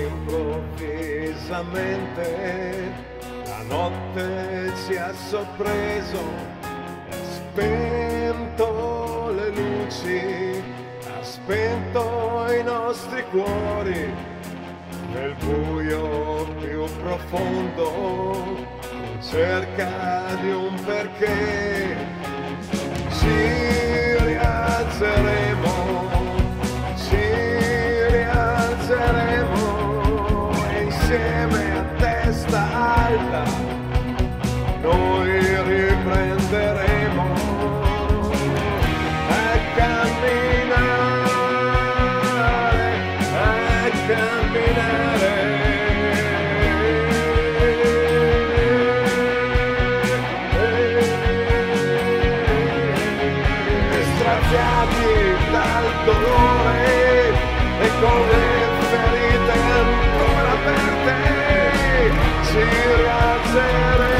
improvvisamente la notte ci ha sorpreso ha spento le luci, ha spento i nostri cuori nel buio più profondo cerca di un perché. Ci insieme a testa alta noi riprenderemo a camminare, a camminare. Straziati dal dolore. sad